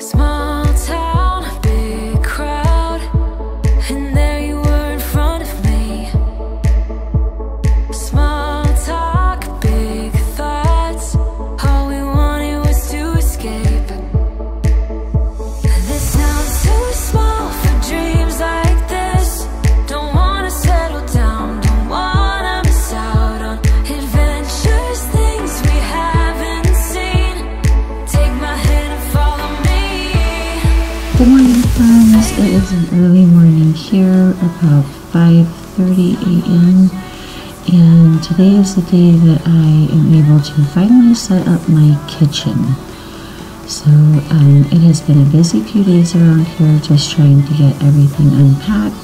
Small early morning here, about 5:30 a.m. And today is the day that I am able to finally set up my kitchen. So um, it has been a busy few days around here, just trying to get everything unpacked.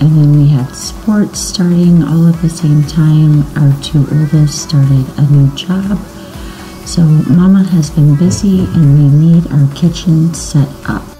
And then we had sports starting all at the same time. Our two oldest started a new job. So Mama has been busy, and we need our kitchen set up.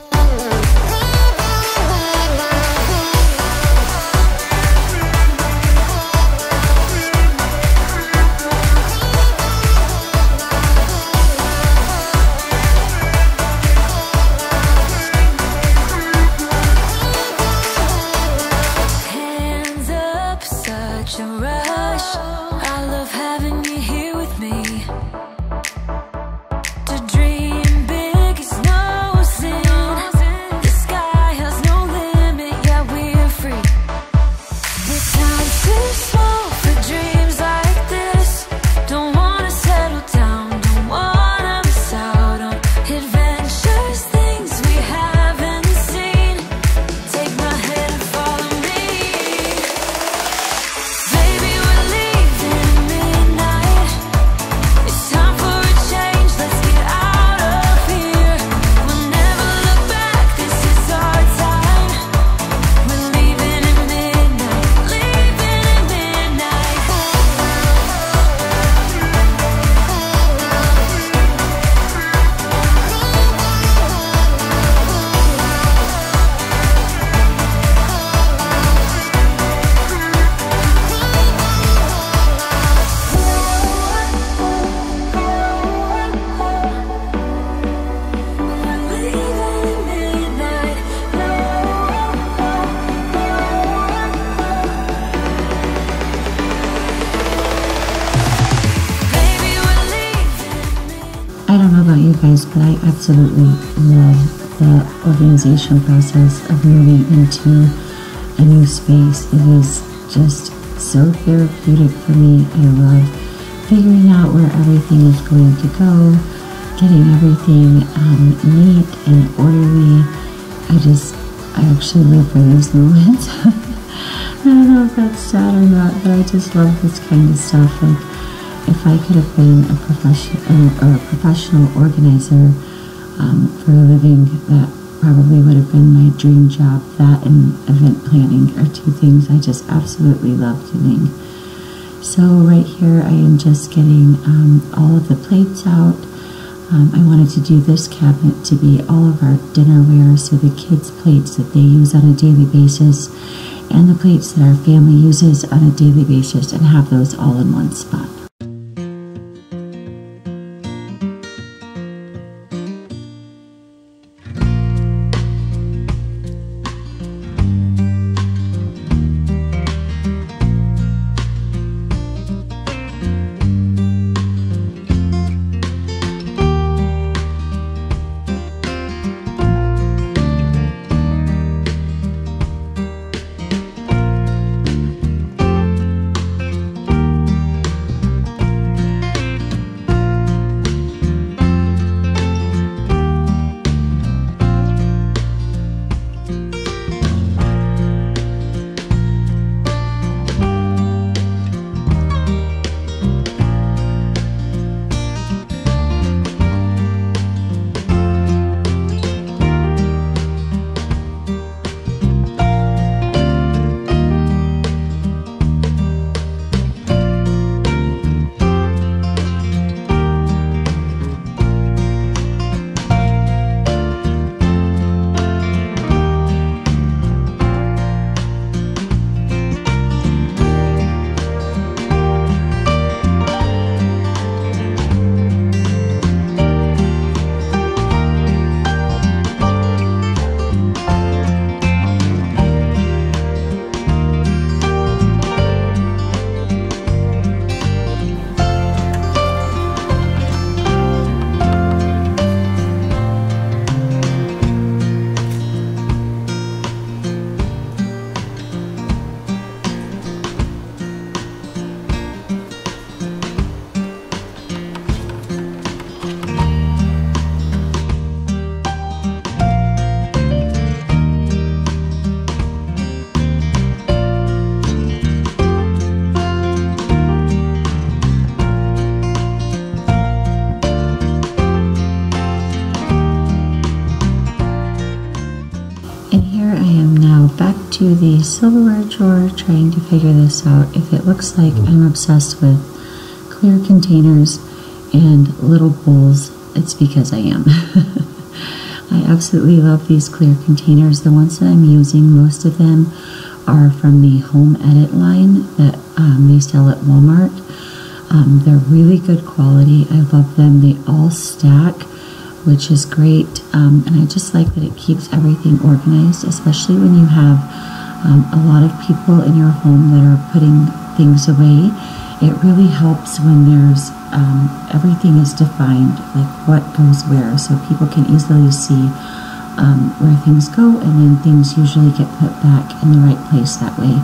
Guys, but I absolutely love the organization process of moving into a new space. It is just so therapeutic for me. I love figuring out where everything is going to go, getting everything um, neat and orderly. I just, I actually live for those moments. I don't know if that's sad or not, but I just love this kind of stuff. Like, if I could have been a professional or a professional organizer um, for a living, that probably would have been my dream job. That and event planning are two things I just absolutely love doing. So right here, I am just getting um, all of the plates out. Um, I wanted to do this cabinet to be all of our dinnerware, so the kids' plates that they use on a daily basis, and the plates that our family uses on a daily basis, and have those all in one spot. The silverware drawer trying to figure this out. If it looks like I'm obsessed with clear containers and little bowls, it's because I am. I absolutely love these clear containers. The ones that I'm using, most of them are from the Home Edit line that um, they sell at Walmart. Um, they're really good quality. I love them. They all stack, which is great. Um, and I just like that it keeps everything organized, especially when you have um, a lot of people in your home that are putting things away. It really helps when there's um, everything is defined, like what goes where, so people can easily see um, where things go, and then things usually get put back in the right place that way.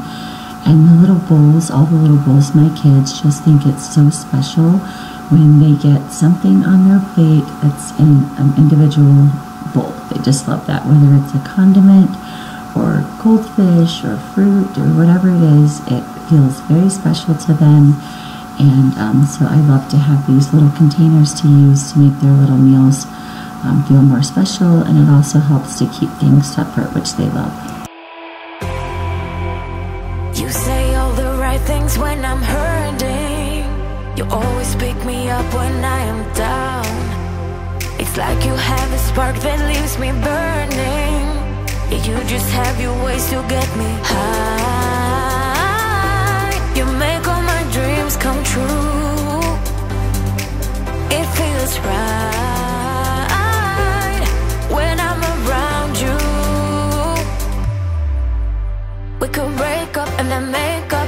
And the little bowls, all the little bowls, my kids just think it's so special when they get something on their plate that's in an individual bowl. They just love that, whether it's a condiment or cold fish or fruit or whatever it is, it feels very special to them. And um, so I love to have these little containers to use to make their little meals um, feel more special, and it also helps to keep things separate, which they love. You say all the right things when I'm hurting. You always pick me up when I am down. It's like you have a spark that leaves me burning. You just have your ways to get me high. You make all my dreams come true. It feels right when I'm around you. We could break up and then make up.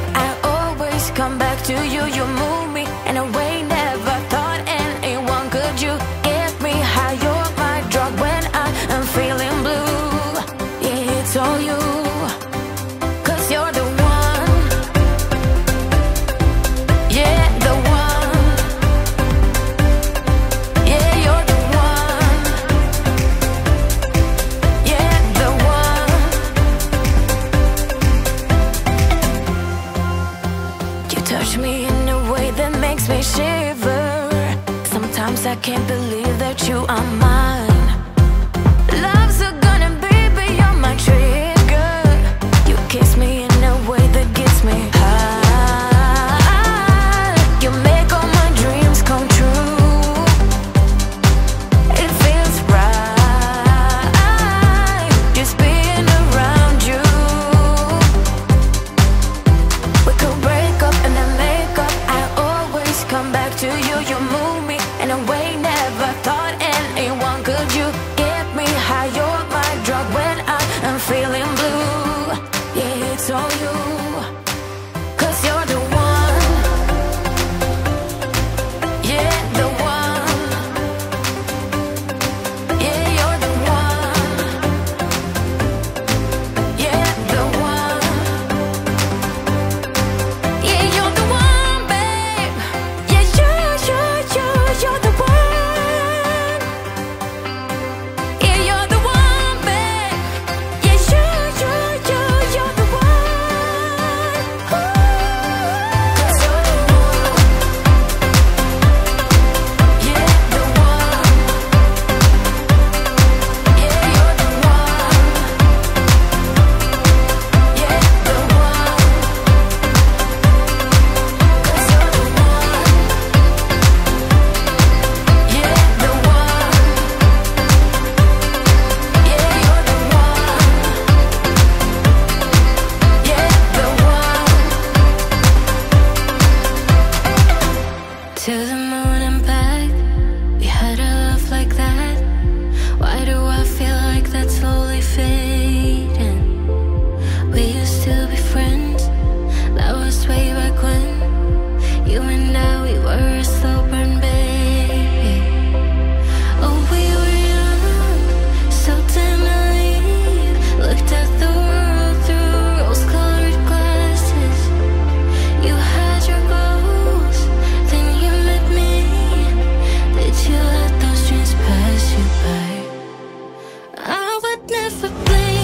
never blame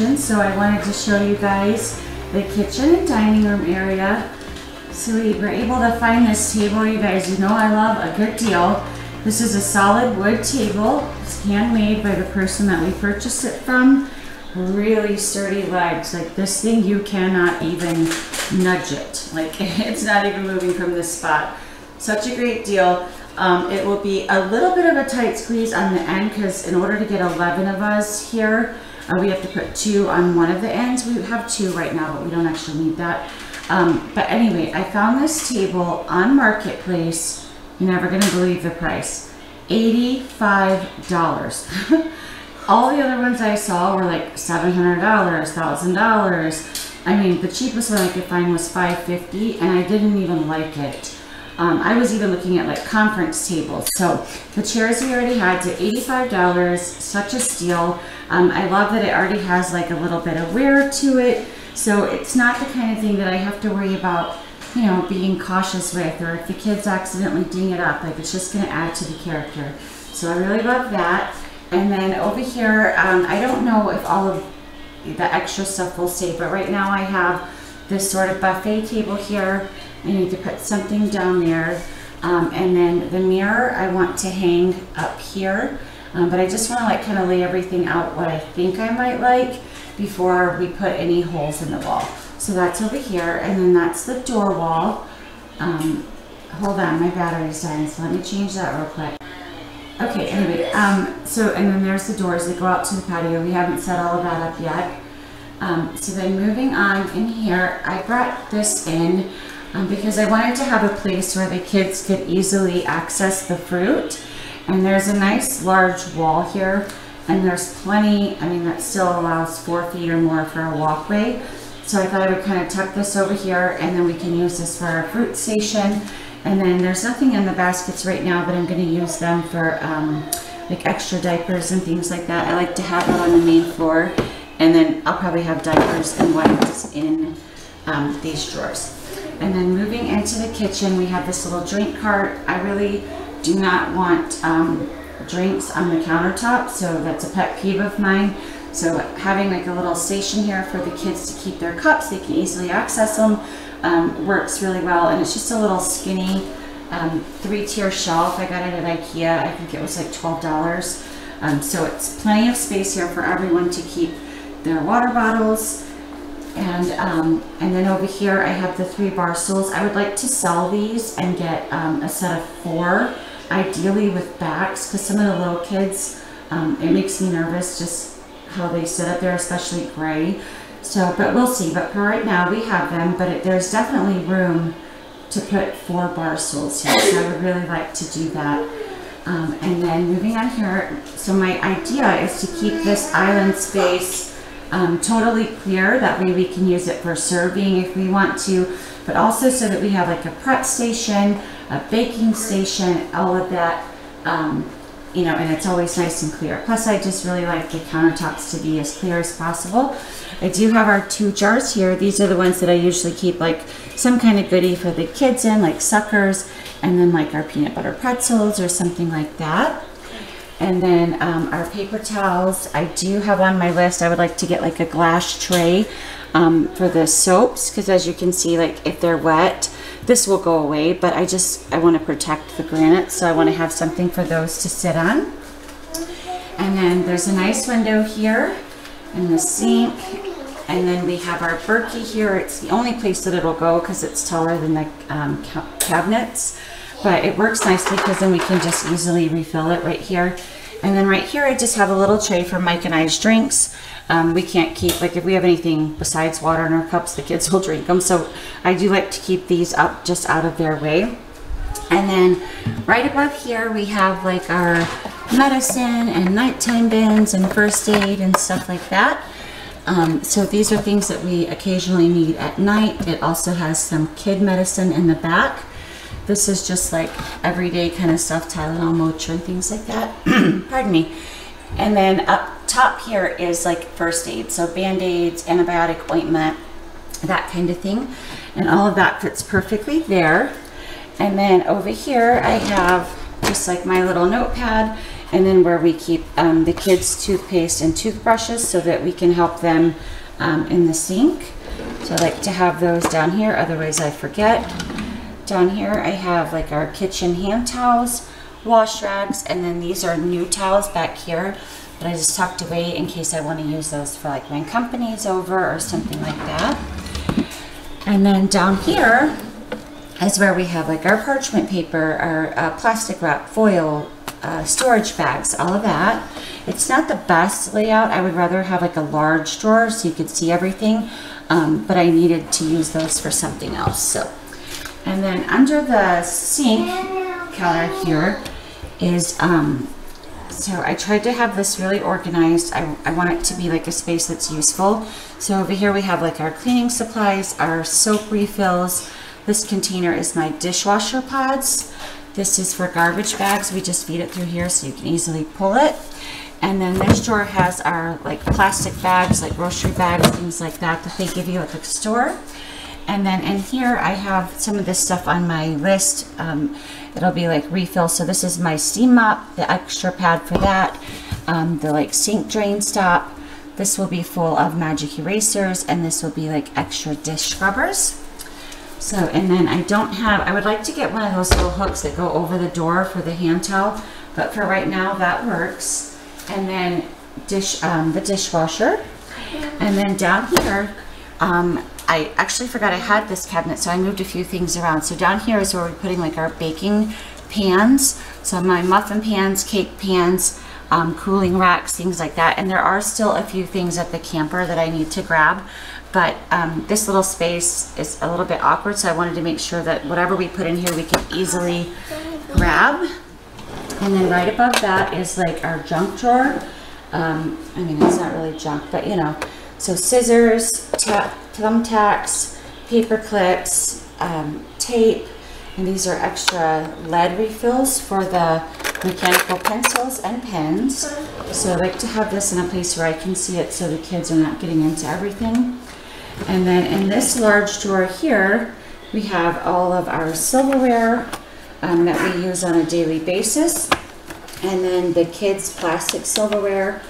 kitchen, so I wanted to show you guys the kitchen and dining room area. So we were able to find this table, you guys. You know I love a good deal. This is a solid wood table. It's handmade by the person that we purchased it from. Really sturdy legs. Like this thing, you cannot even nudge it. Like it's not even moving from this spot. Such a great deal. Um, it will be a little bit of a tight squeeze on the end because in order to get 11 of us here, uh, we have to put two on one of the ends. We have two right now, but we don't actually need that. Um, but anyway, I found this table on Marketplace. You're never gonna believe the price. $85. All the other ones I saw were like $700, $1,000. I mean, the cheapest one I could find was 550, and I didn't even like it. Um, I was even looking at like conference tables. So the chairs we already had to $85, such a steal. Um, I love that it already has like a little bit of wear to it. So it's not the kind of thing that I have to worry about, you know, being cautious with or if the kids accidentally ding it up, like it's just gonna add to the character. So I really love that. And then over here, um, I don't know if all of the extra stuff will stay, but right now I have this sort of buffet table here. I need to put something down there. Um, and then the mirror I want to hang up here. Um, but I just want to like kind of lay everything out what I think I might like before we put any holes in the wall. So that's over here. And then that's the door wall. Um, hold on, my battery's dying. So let me change that real quick. Okay, anyway, um, so, and then there's the doors that go out to the patio. We haven't set all of that up yet. Um, so then moving on in here, I brought this in um, because I wanted to have a place where the kids could easily access the fruit. And there's a nice large wall here and there's plenty, I mean, that still allows four feet or more for a walkway. So I thought I would kind of tuck this over here and then we can use this for our fruit station. And then there's nothing in the baskets right now, but I'm gonna use them for um, like extra diapers and things like that. I like to have it on the main floor. And then I'll probably have diapers and wipes in um, these drawers. And then moving into the kitchen, we have this little drink cart. I really do not want um, drinks on the countertop, so that's a pet peeve of mine. So having like a little station here for the kids to keep their cups, they can easily access them, um, works really well. And it's just a little skinny um, three-tier shelf. I got it at Ikea. I think it was like $12. Um, so it's plenty of space here for everyone to keep their water bottles. And, um, and then over here I have the three bar stools. I would like to sell these and get um, a set of four, ideally with backs, because some of the little kids, um, it makes me nervous just how they sit up there, especially gray. So, but we'll see. But for right now, we have them, but it, there's definitely room to put four bar stools here. So I would really like to do that. Um, and then moving on here, so my idea is to keep this island space um, totally clear. That way we can use it for serving if we want to, but also so that we have like a prep station, a baking station, all of that, um, you know, and it's always nice and clear. Plus I just really like the countertops to be as clear as possible. I do have our two jars here. These are the ones that I usually keep like some kind of goodie for the kids in, like suckers, and then like our peanut butter pretzels or something like that. And then um, our paper towels, I do have on my list, I would like to get like a glass tray um, for the soaps because as you can see, like if they're wet, this will go away, but I just, I want to protect the granite, so I want to have something for those to sit on. And then there's a nice window here and the sink. And then we have our Berkey here. It's the only place that it'll go because it's taller than the um, cabinets but it works nicely because then we can just easily refill it right here. And then right here, I just have a little tray for Mike and I's drinks. Um, we can't keep, like if we have anything besides water in our cups, the kids will drink them. So I do like to keep these up just out of their way. And then right above here, we have like our medicine and nighttime bins and first aid and stuff like that. Um, so these are things that we occasionally need at night. It also has some kid medicine in the back. This is just like everyday kind of stuff, Tylenol, Motrin, things like that. Pardon me. And then up top here is like first aid. So band-aids, antibiotic ointment, that kind of thing. And all of that fits perfectly there. And then over here I have just like my little notepad and then where we keep um, the kids' toothpaste and toothbrushes so that we can help them um, in the sink. So I like to have those down here, otherwise I forget. Down here I have like our kitchen hand towels, wash rags, and then these are new towels back here that I just tucked away in case I want to use those for like when company's over or something like that. And then down here is where we have like our parchment paper, our uh, plastic wrap, foil, uh, storage bags, all of that. It's not the best layout. I would rather have like a large drawer so you could see everything, um, but I needed to use those for something else. So, and then under the sink counter here is, um, so I tried to have this really organized. I, I want it to be like a space that's useful. So over here we have like our cleaning supplies, our soap refills. This container is my dishwasher pods. This is for garbage bags. We just feed it through here so you can easily pull it. And then this drawer has our like plastic bags, like grocery bags, things like that that they give you at the store. And then in here I have some of this stuff on my list. Um, it'll be like refill. So this is my steam mop, the extra pad for that, um, the like sink drain stop. This will be full of magic erasers and this will be like extra dish scrubbers. So, and then I don't have, I would like to get one of those little hooks that go over the door for the hand towel, but for right now that works. And then dish, um, the dishwasher. And then down here, um, I actually forgot I had this cabinet, so I moved a few things around. So down here is where we're putting like our baking pans. So my muffin pans, cake pans, um, cooling racks, things like that. And there are still a few things at the camper that I need to grab. But um, this little space is a little bit awkward, so I wanted to make sure that whatever we put in here, we can easily grab. And then right above that is like our junk drawer. Um, I mean, it's not really junk, but you know. So scissors, thumbtacks, paper clips, um, tape, and these are extra lead refills for the mechanical pencils and pens. So I like to have this in a place where I can see it so the kids are not getting into everything. And then in this large drawer here, we have all of our silverware um, that we use on a daily basis. And then the kids' plastic silverware.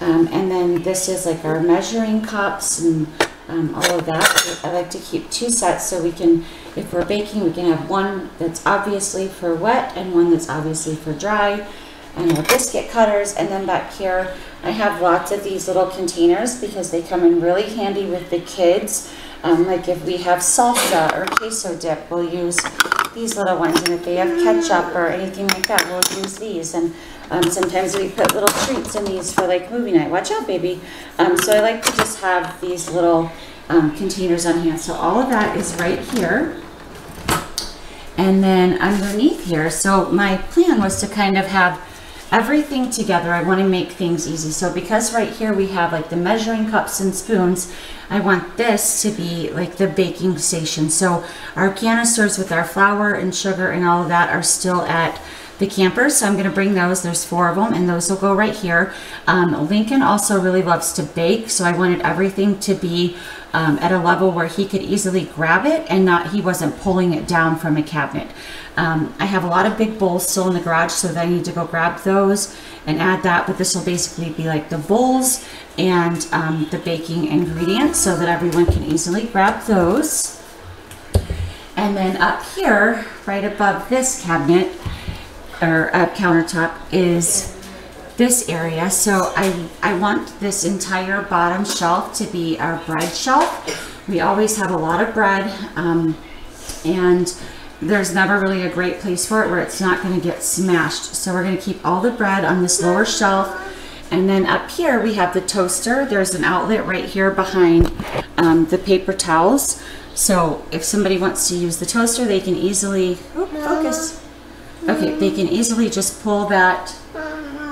Um, and then this is like our measuring cups and um, all of that. I like to keep two sets so we can, if we're baking, we can have one that's obviously for wet and one that's obviously for dry. And our biscuit cutters. And then back here, I have lots of these little containers because they come in really handy with the kids. Um, like if we have salsa or queso dip, we'll use these little ones. And if they have ketchup or anything like that, we'll use these. And um, sometimes we put little treats in these for like movie night. Watch out, baby. Um, so I like to just have these little um, containers on hand. So all of that is right here. And then underneath here, so my plan was to kind of have everything together. I want to make things easy. So because right here we have like the measuring cups and spoons, I want this to be like the baking station. So our canisters with our flour and sugar and all of that are still at the campers. So I'm going to bring those. There's four of them and those will go right here. Um, Lincoln also really loves to bake. So I wanted everything to be um, at a level where he could easily grab it and not he wasn't pulling it down from a cabinet. Um, I have a lot of big bowls still in the garage so I need to go grab those and add that but this will basically be like the bowls and um, the baking ingredients so that everyone can easily grab those. And then up here, right above this cabinet, or countertop is this area. So I, I want this entire bottom shelf to be our bread shelf. We always have a lot of bread um, and there's never really a great place for it where it's not going to get smashed. So we're going to keep all the bread on this lower shelf. And then up here we have the toaster. There's an outlet right here behind um, the paper towels. So if somebody wants to use the toaster, they can easily, oh, focus. Okay, they can easily just pull that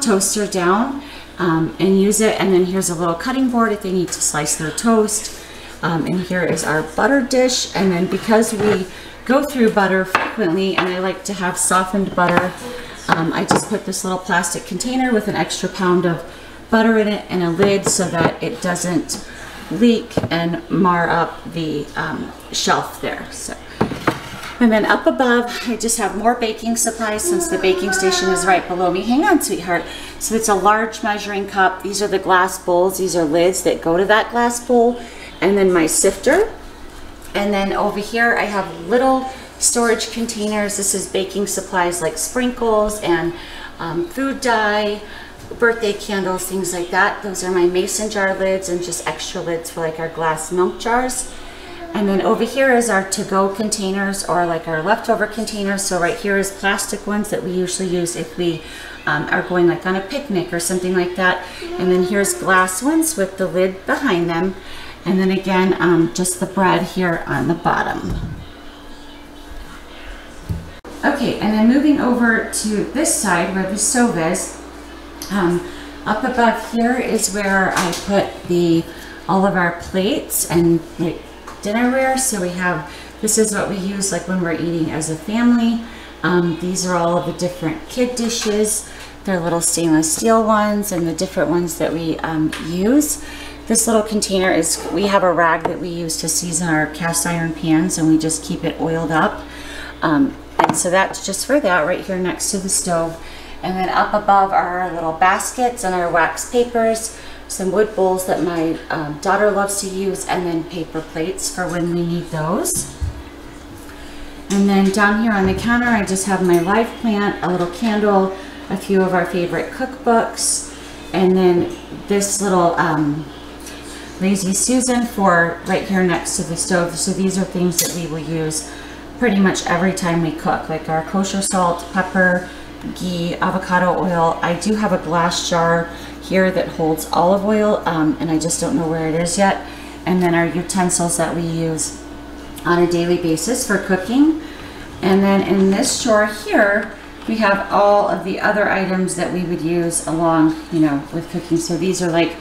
toaster down um, and use it. And then here's a little cutting board if they need to slice their toast. Um, and here is our butter dish. And then because we go through butter frequently and I like to have softened butter, um, I just put this little plastic container with an extra pound of butter in it and a lid so that it doesn't leak and mar up the um, shelf there. So And then up above, I just have more baking supplies since the baking station is right below me. Hang on, sweetheart. So it's a large measuring cup. These are the glass bowls. These are lids that go to that glass bowl. And then my sifter. And then over here, I have little storage containers. This is baking supplies like sprinkles and um, food dye, birthday candles, things like that. Those are my mason jar lids and just extra lids for like our glass milk jars. And then over here is our to-go containers or like our leftover containers. So right here is plastic ones that we usually use if we um, are going like on a picnic or something like that. And then here's glass ones with the lid behind them. And then again, um, just the bread here on the bottom. Okay, and then moving over to this side where the stove is, um, up above here is where I put the all of our plates and like dinnerware. So we have, this is what we use like when we're eating as a family. Um, these are all of the different kid dishes. They're little stainless steel ones and the different ones that we um, use. This little container is, we have a rag that we use to season our cast iron pans and we just keep it oiled up. Um, and so that's just for that right here next to the stove. And then up above are our little baskets and our wax papers some wood bowls that my um, daughter loves to use, and then paper plates for when we need those. And then down here on the counter, I just have my live plant, a little candle, a few of our favorite cookbooks, and then this little um, Lazy Susan for right here next to the stove. So these are things that we will use pretty much every time we cook, like our kosher salt, pepper, ghee, avocado oil. I do have a glass jar here that holds olive oil um, and I just don't know where it is yet. And then our utensils that we use on a daily basis for cooking. And then in this drawer here, we have all of the other items that we would use along, you know, with cooking. So these are like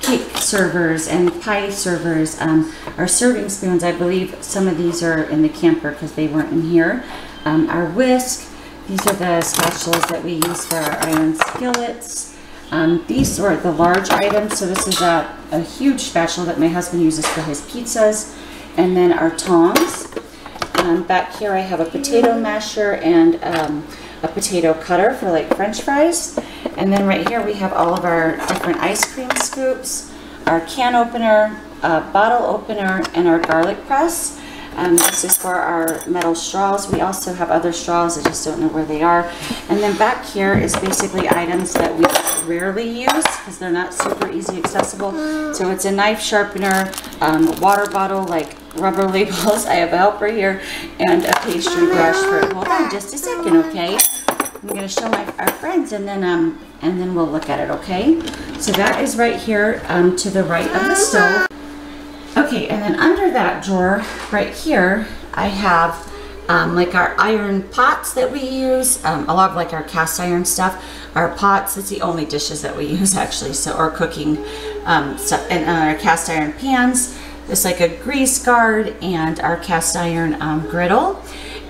cake servers and pie servers, um, our serving spoons. I believe some of these are in the camper because they weren't in here. Um, our whisk. These are the spatulas that we use for our iron skillets. Um, these are the large items. So this is a, a huge spatula that my husband uses for his pizzas. And then our tongs. Um, back here I have a potato masher and um, a potato cutter for like french fries. And then right here we have all of our different ice cream scoops, our can opener, a bottle opener, and our garlic press. Um, this is for our metal straws. We also have other straws, I just don't know where they are. And then back here is basically items that we rarely use because they're not super easy accessible. So it's a knife sharpener, um, water bottle, like rubber labels. I have a helper here and a pastry brush for, hold on just a second, okay? I'm gonna show my, our friends and then um and then we'll look at it, okay? So that is right here um, to the right of the stove. Okay, and then under that drawer right here, I have um, like our iron pots that we use, um, a lot of like our cast iron stuff. Our pots, it's the only dishes that we use actually, so our cooking um, stuff, and uh, our cast iron pans. It's like a grease guard and our cast iron um, griddle.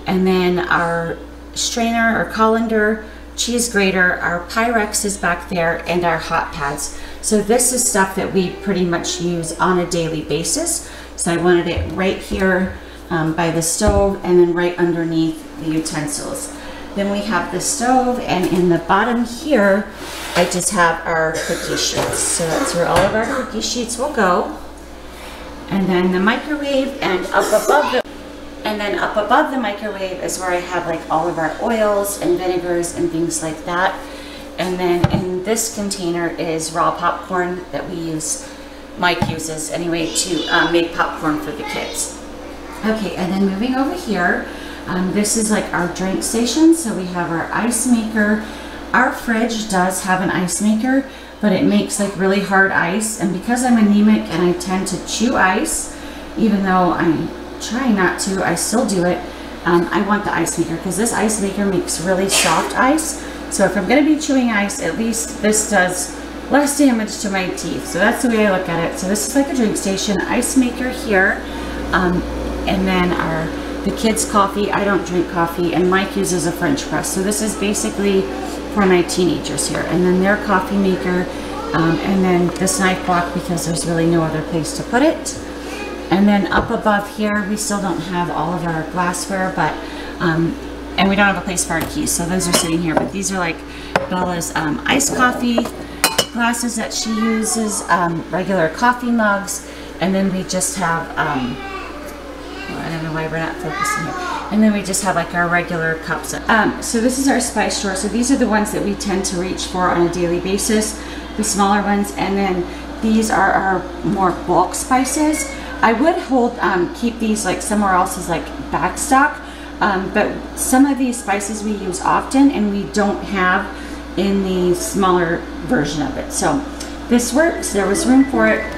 And then our strainer or colander, cheese grater, our Pyrex is back there, and our hot pads. So this is stuff that we pretty much use on a daily basis. So I wanted it right here um, by the stove and then right underneath the utensils. Then we have the stove and in the bottom here, I just have our cookie sheets. So that's where all of our cookie sheets will go. And then the microwave and up above the and then up above the microwave is where I have like all of our oils and vinegars and things like that. And then in this container is raw popcorn that we use, Mike uses anyway, to uh, make popcorn for the kids. Okay, and then moving over here, um, this is like our drink station. So we have our ice maker. Our fridge does have an ice maker, but it makes like really hard ice. And because I'm anemic and I tend to chew ice, even though I'm trying not to, I still do it. Um, I want the ice maker because this ice maker makes really soft ice. So if I'm going to be chewing ice, at least this does less damage to my teeth. So that's the way I look at it. So this is like a drink station, ice maker here. Um, and then our the kids coffee. I don't drink coffee and Mike uses a French press. So this is basically for my teenagers here. And then their coffee maker um, and then this knife block because there's really no other place to put it. And then up above here, we still don't have all of our glassware, but, um, and we don't have a place for our keys, so those are sitting here. But these are like Bella's um, iced coffee glasses that she uses, um, regular coffee mugs, and then we just have, um, well, I don't know why we're not focusing here. And then we just have like our regular cups. Um, so this is our spice drawer. So these are the ones that we tend to reach for on a daily basis, the smaller ones. And then these are our more bulk spices. I would hold, um, keep these like somewhere else as like back stock. Um, but some of these spices we use often and we don't have in the smaller version of it. So this works, there was room for it.